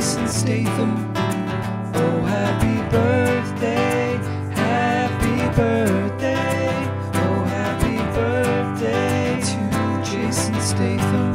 Jason Statham. Oh, happy birthday, happy birthday, oh, happy birthday to Jason Statham.